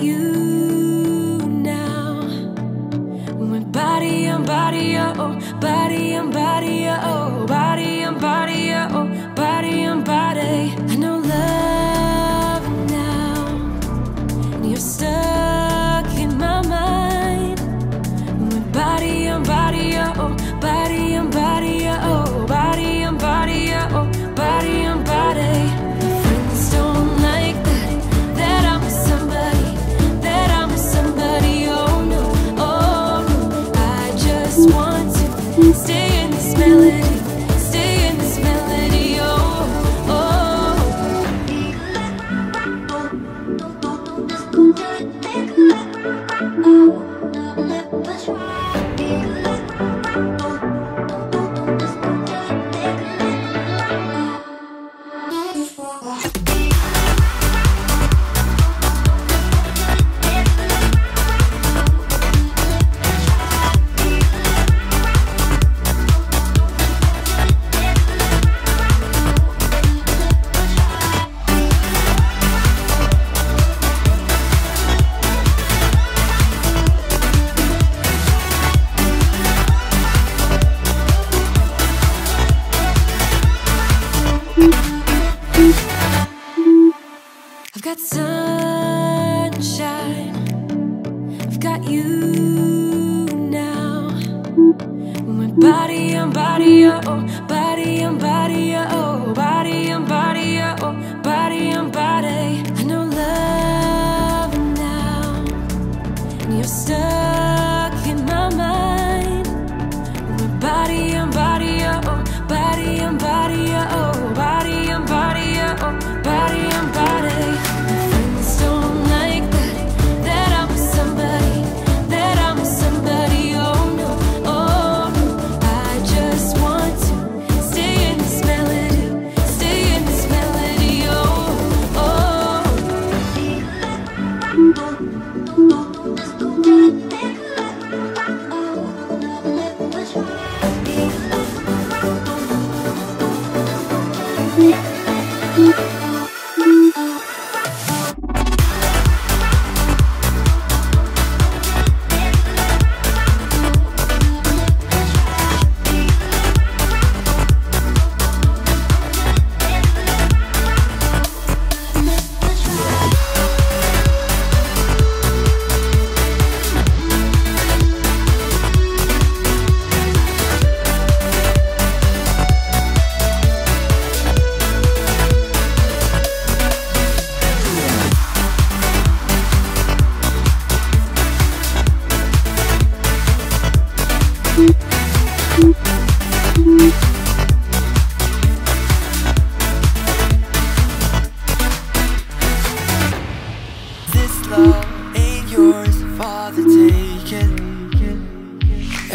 You now. My body on body, oh, body on body, oh, body, oh,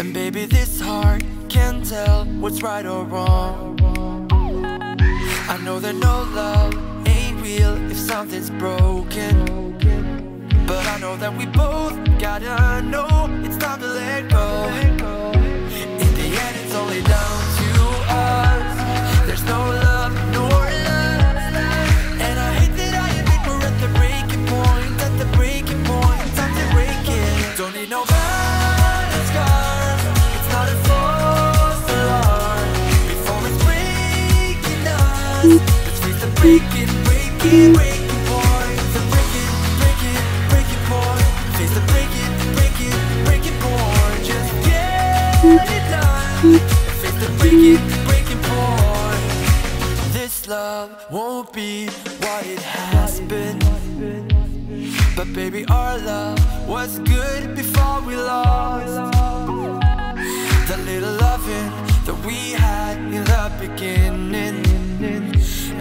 And baby, this heart can't tell what's right or wrong. I know that no love ain't real if something's broken. But I know that we both gotta know it's time to let go. In the end, it's only down to us. There's no love. Face the breaking, point. The breaking, breaking, breaking point. Face the breaking, breaking, breaking point. Just get it done. Face the breaking, breaking point. This love won't be what it has been. But baby, our love was good before we lost. The little loving that we had in the beginning.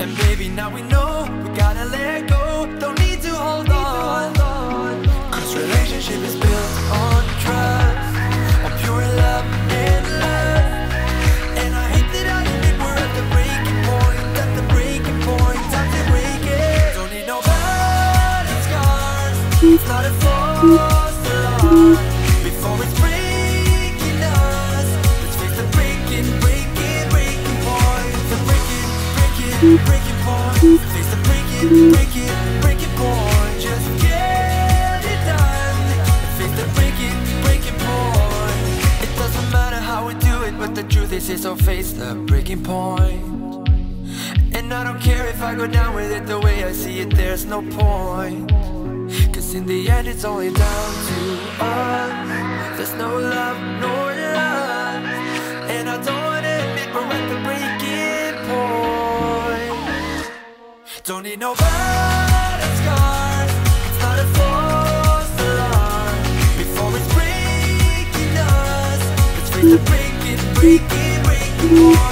And baby, now we know we gotta let go. Don't need to hold on. Cause relationship is built on trust, on pure love and love. And I hate that I admit we're at the breaking point, at the breaking point, time to break it. Don't need no scars, it's not a false alarm. faces don't face the breaking point. And I don't care if I go down with it the way I see it, there's no point. Cause in the end it's only down to us. There's no love, no love And I don't wanna admit we're at the breaking point. Don't need no battle scars, it's not a false alarm Before it's breaking us, let's breaking, breaking you.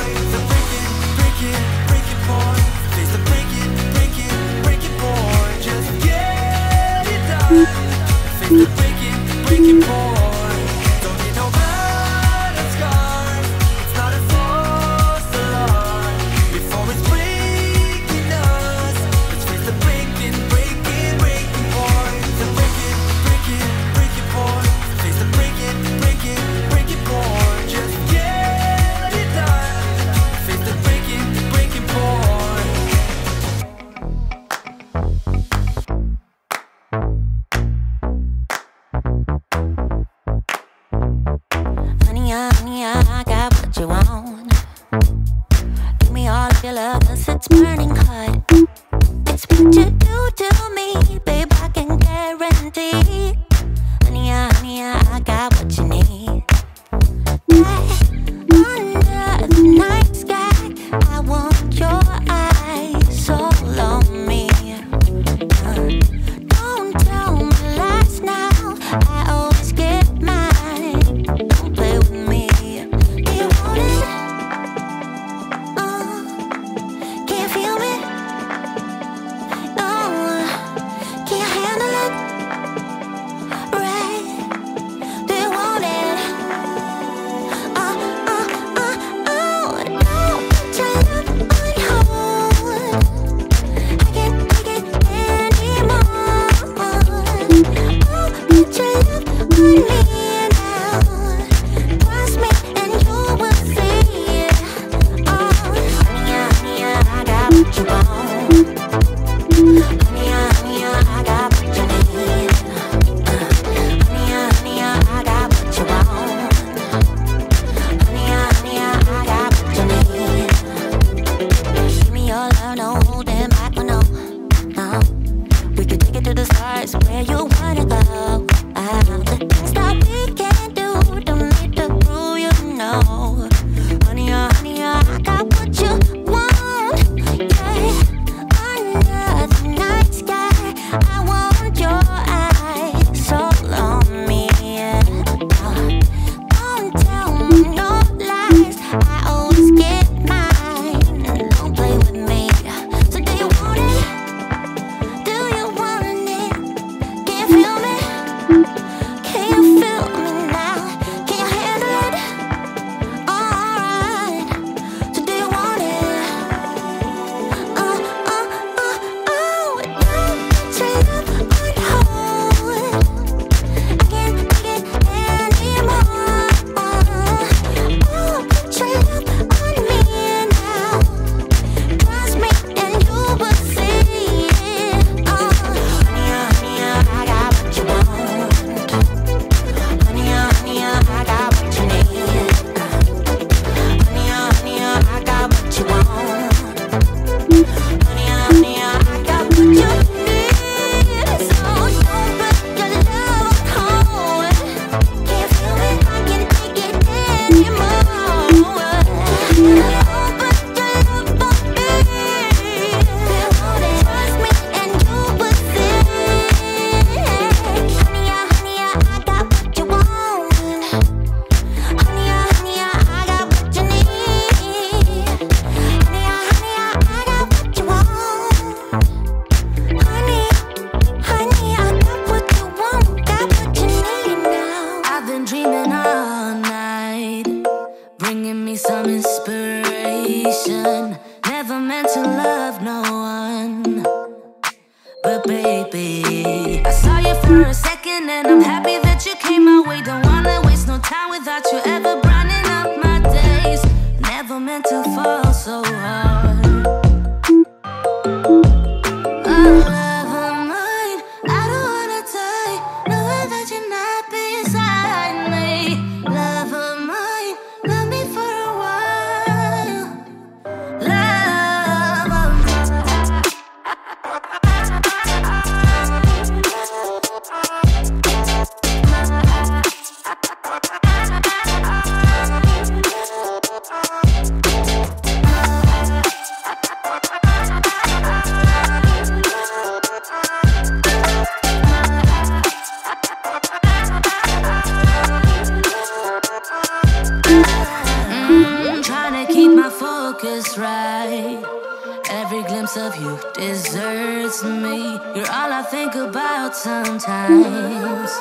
About sometimes.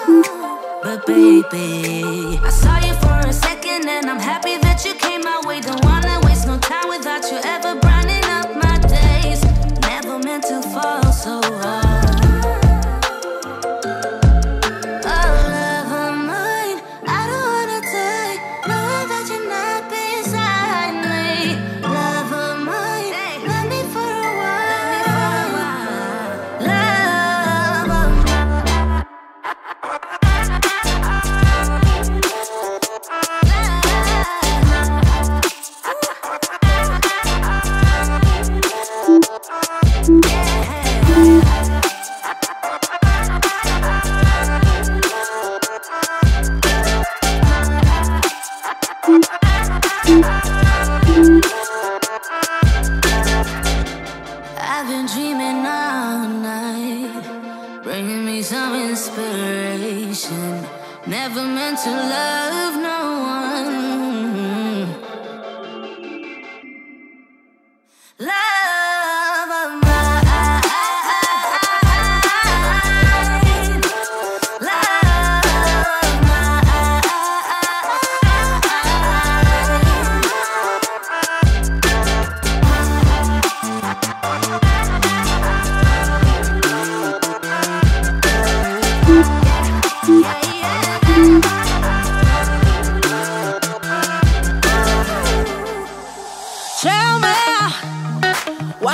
But baby, I saw you for a second and I'm happy that you came to love no one.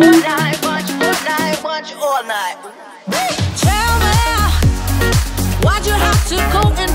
all night, all night, all night. Tell me why'd you have to go